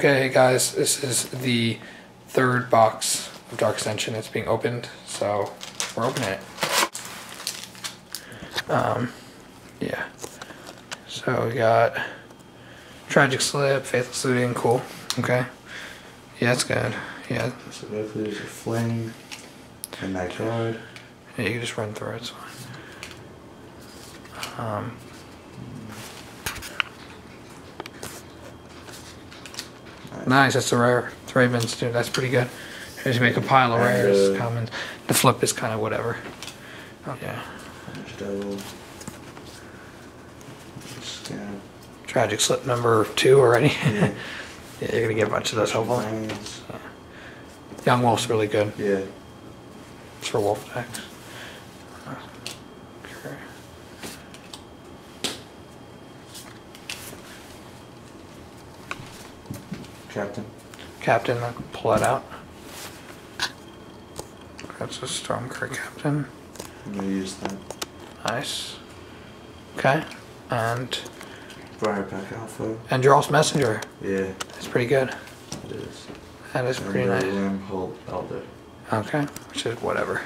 Okay, guys, this is the third box of Dark Ascension that's being opened, so we're opening it. Um, yeah. So we got Tragic Slip, Faithless Looting, cool. Okay. Yeah, that's good. Yeah, So basically there's a Fling and card. yeah you can just run through it, it's fine. Um, nice, that's a rare. It's Ravens, dude, that's pretty good. Just make a pile of rares, commons. The flip is kind of whatever. Oh, yeah. Tragic slip number two already. Yeah. yeah, you're gonna get a bunch of those hopefully. Flames. Young Wolf's really good. Yeah. It's for wolf decks. Captain. Captain, I'll pull that out. That's a Stromkirk Captain. I'm gonna use that. Nice. Okay. And Briarpack Alpha. and Jarls Messenger. Yeah, That's pretty good. it is. That is pretty and, uh, nice. Wormhole Elder. Okay. Which is whatever.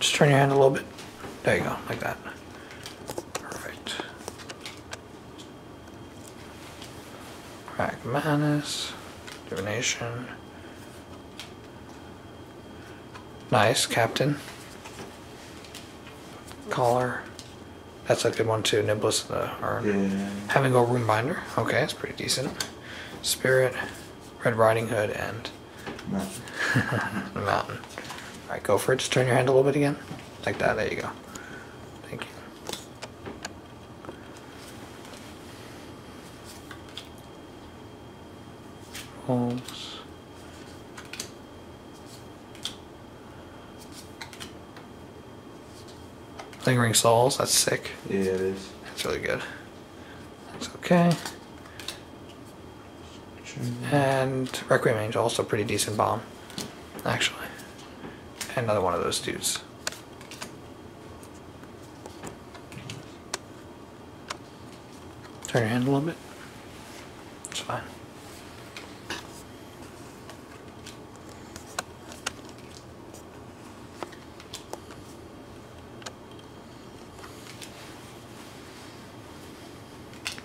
Just turn your hand a little bit. There you go, like that. Pragmatis. Divination. Nice, Captain. Collar. That's a good one too. Niblis the or Yeah. having a room binder. Okay, that's pretty decent. Spirit, Red Riding Hood, and the mountain. All right, go for it. Just turn your hand a little bit again, like that. There you go. Thank you. Wolves. Lingering Souls. That's sick. Yeah, it is. That's really good. That's okay. And Requiem Angel, also pretty decent bomb, actually. Another one of those dudes. Turn your hand a little bit. It's fine.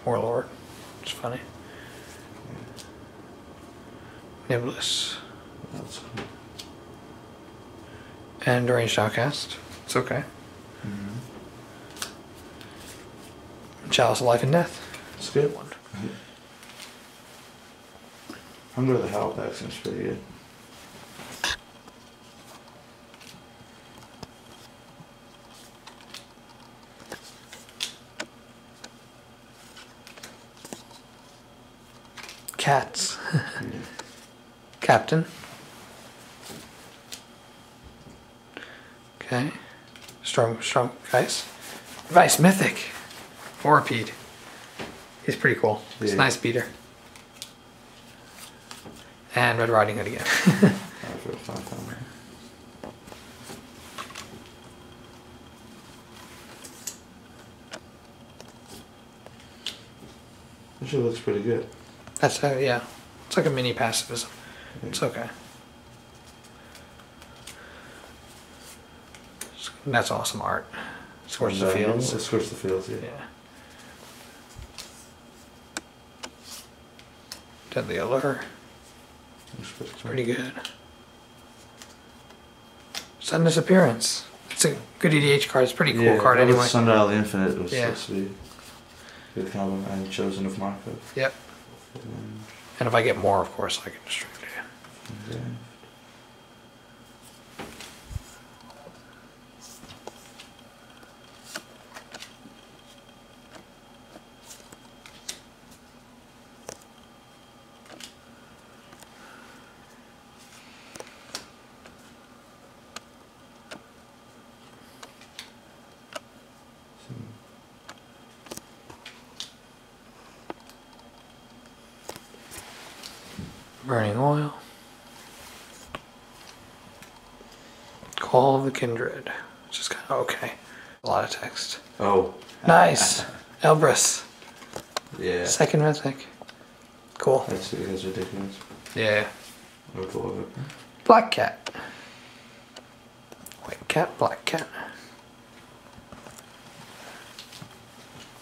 Warlord. It's funny. Niblis. That's cool. And Deranged Outcast. It's okay. Mhm. Chalice of Life and Death. It's a good. One. I'm gonna the Howlback seems pretty good. Cats. Captain. Okay. Strong, strong guys. Vice Mythic. Vorapede. He's pretty cool. He's a nice beater. And Red Riding Hood again. For a five pounder. This shit looks pretty good. That's uh, yeah. It's like a mini pacifism. It's okay. That's awesome art. Scorch the fields. Scorch the fields, yeah. Yeah. Deadly Allure. Looks pretty good. Sudden Disappearance. It's a good EDH card. It's a pretty cool Yeah, card anyway. Sundial Infinite was Yeah. supposed to be good combo and Chosen of Markov. Yep. And if I get more, of course, I can distribute it. Burning Oil. Call of the Kindred. Which is kind of okay. A lot of text. Oh. Nice. Elbrus. Yeah. Second mythic. Cool. That's, that's ridiculous. Yeah. I love it. Black cat. White cat, black cat.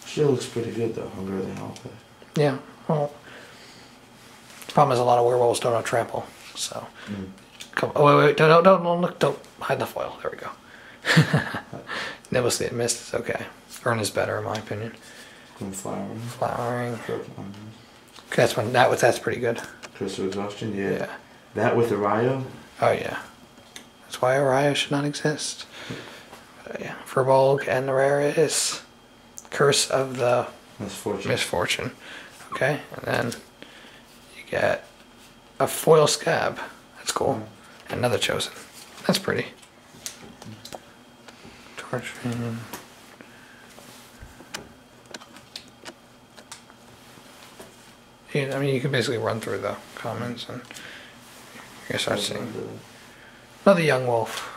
She looks pretty good though. I'm really healthy. Yeah. Well, the problem is a lot of werewolves don't have trample. So, Mm. come. Oh wait, wait, don't, don't, don't, look, don't hide the foil. There we go. Niblis the mist is okay. Earn is better in my opinion. Some flowering. Flowering. Onions. That's one. That was that's pretty good. Crystal exhaustion. Yeah. Yeah. That with the Ryo. Oh yeah. That's why Araya should not exist. But, yeah. Furbolg and the rare is Curse of the That's fortune. Misfortune. Okay, and then get a foil scab. That's cool. And another chosen. That's pretty. Torturing. Yeah, I mean, you can basically run through the comments and you start seeing another young wolf.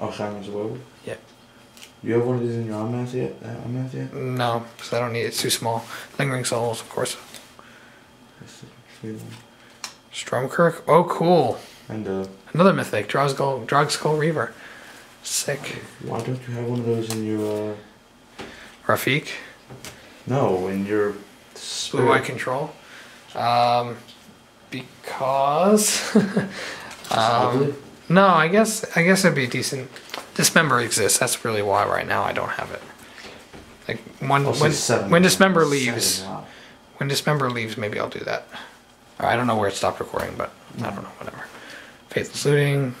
Oh, Simon's a werewolf. Yep. You have one of these in your arm yet? Uh, yet? No, because I don't need it. It's too small. Lingering souls, of course. That's the free one. Stromkirk. Oh, cool. And uh, Another mythic, Drogskol, Drogskol Reaver. Sick. why don't you have one of those in your? Uh, Rafik, no, in your. Blue Spirit. Eye Control. Um, because. Um, no, I guess I guess it'd be decent. Dismember exists. That's really why right now I don't have it. Like when when when Dismember leaves, when Dismember leaves, maybe I'll do that. I don't know where it stopped recording, but I don't know. Whatever. Faithless looting.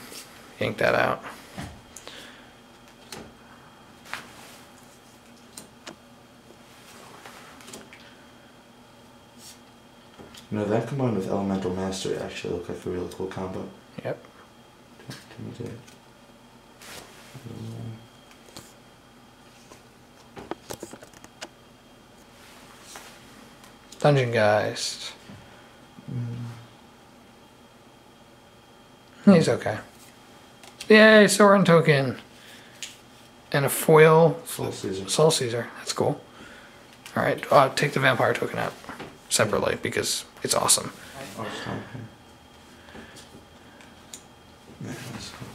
Yank that out. You know that combined with Elemental Mastery actually look like a really cool combo. Yep. Can we do it? Dungeon Geist. He's okay. Yay, Sorin token. And a foil Soul Seizer. Soul Seizer. That's cool. Alright, uh, take the vampire token out separately because it's awesome. It's not okay. Yeah, that's cool.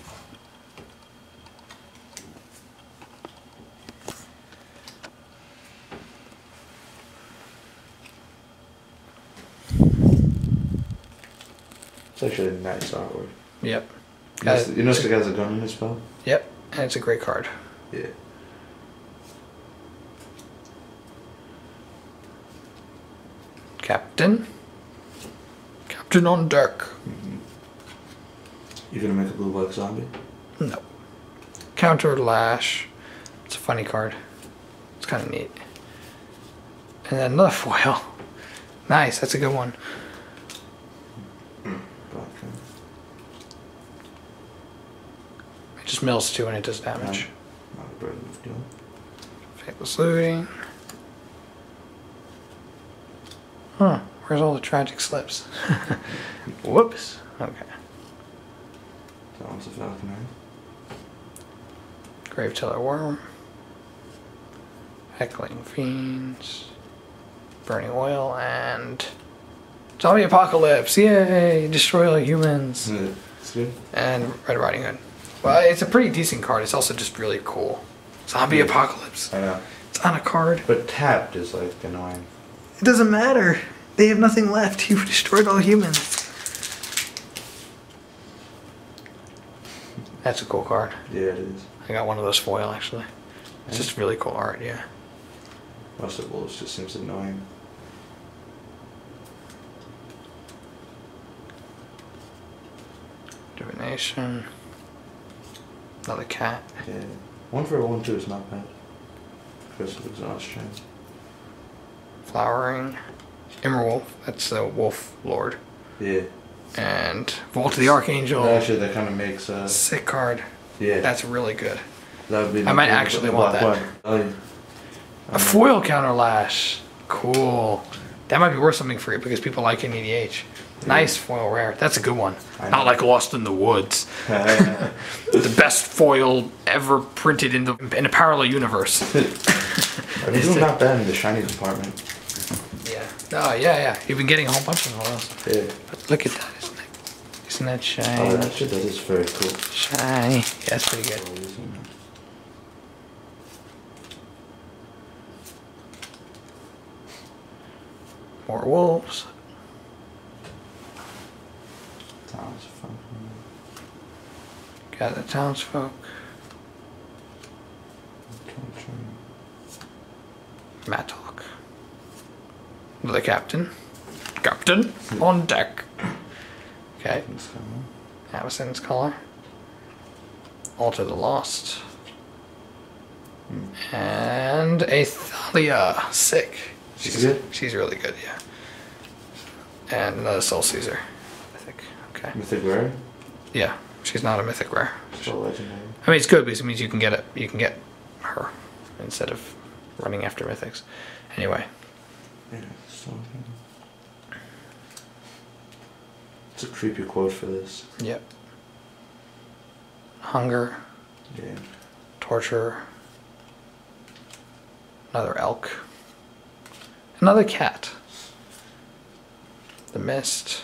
It's actually a nice artwork. Yep. You know, uh, you notice the guy has a gun in his spell? Yep. And it's a great card. Yeah. Captain. Captain on deck. Mm-hmm. You gonna make a blue black zombie? No. Counter Lash. It's a funny card. It's kind of neat. And then another foil. Nice, that's a good one. Black gun. It just mills too and it does damage. Not a burden of deal. Faithless looting. Huh, where's all the tragic slips? Whoops. Okay. That one's a falcon. Gravetiller Wurm. Heckling Fiends. Burning Oil and Zombie Apocalypse. Yay! Destroy all humans. Yeah, It's. And Red Riding Hood. Well, it's a pretty decent card. It's also just really cool. Zombie Yeah. Apocalypse. I know. It's on a card. But tapped is like annoying. It doesn't matter. They have nothing left. You've destroyed all humans. That's a cool card. Yeah, it is. I got one of those foil actually. It's Yeah. just really cool art, yeah. Most of wolves just seems annoying. Divination. Another cat. Yeah. One for one two is not bad. Curse of exhaustion. Flowering. Emerald. That's the Wolf Lord. Yeah. And Vault of the Archangel. Actually, that kind of makes uh. Sick card. Yeah. That's really good. that would be. I might actually want that. one. Oh, yeah. A foil counter lash. Cool. That might be worth something for you because people like an EDH. Nice foil rare. That's a good one. Not like Lost in the Woods. The best foil ever printed in the in a parallel universe. Are you doing not bad in the shiny department? Yeah. Oh yeah, yeah. You've been getting a whole bunch of those. Yeah. But look at that, isn't it? Isn't that Oh, shiny? actually, that is very cool. Shiny. Yeah, that's pretty good. Oh? More wolves. Sounds fun. Got the townsfolk. Matlock. The captain. Captain on deck. Okay. Avacyn's collar. Alter the Lost. And a Thalia. Sick. She's good? She's really good, yeah. And another Soul Seizer. I think. Okay. Mythic Rare? Yeah. She's not a mythic rare. Legendary. I mean, it's good because it means you can get it. You can get her instead of running after mythics. Anyway, Yeah. It's a creepy quote for this. yep. Hunger, Yeah. torture. Another elk. Another cat. The mist.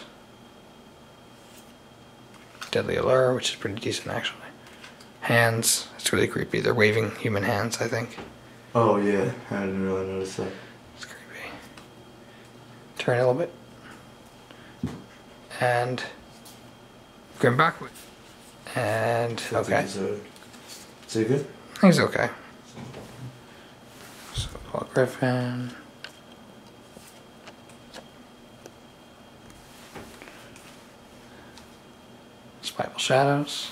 Deadly allure, which is pretty decent actually. Hands. It's really creepy. They're waving human hands. I think. Oh, yeah. I didn't really notice that. It's creepy. Turn a little bit. And Grim Backwood. And okay. Is it good? He's okay. So Paul Griffin. Shadows.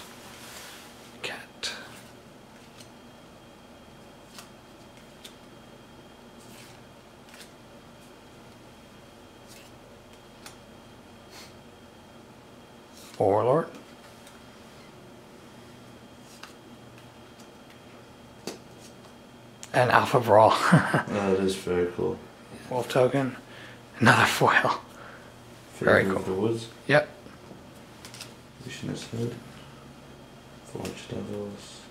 Cat. Warlord. And Alpha Brawl. That is very cool. Wolf token. Another foil. Very cool. the Woods. Yep. Visionist Hood. Forge Devils.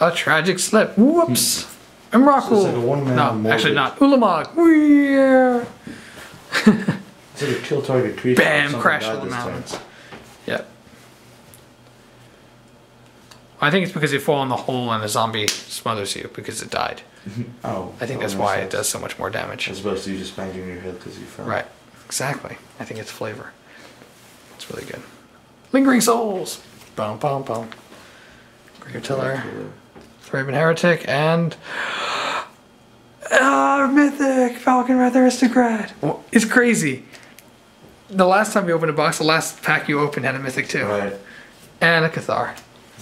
A tragic slip. Whoops. Hmm. And So like no, Morgan. actually not. Ulamog. It's like a kill target creature. Bam! Crash all the turn. Yep. I think it's because you fall in the hole and a zombie smothers you because it died. Oh. I think that's why it does so much more damage. As opposed to you just banging your head because you fell. Right. Exactly. I think it's flavor. It's really good. Lingering souls. Boom, boom, boom. Gravetiller. Raven Heretic, and ah, Mythic Falkenrath Aristocrat. Well, It's crazy. The last time you opened a box, the last pack you opened had a Mythic too, Right. and a Cathar.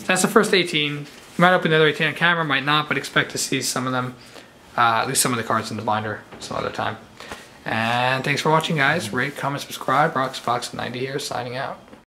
That's the first 18. You might open the other 18 on camera, might not, but expect to see some of them, uh, at least some of the cards in the binder some other time. And thanks for watching, guys. Rate, comment, subscribe. Rox Fox 90 here, signing out.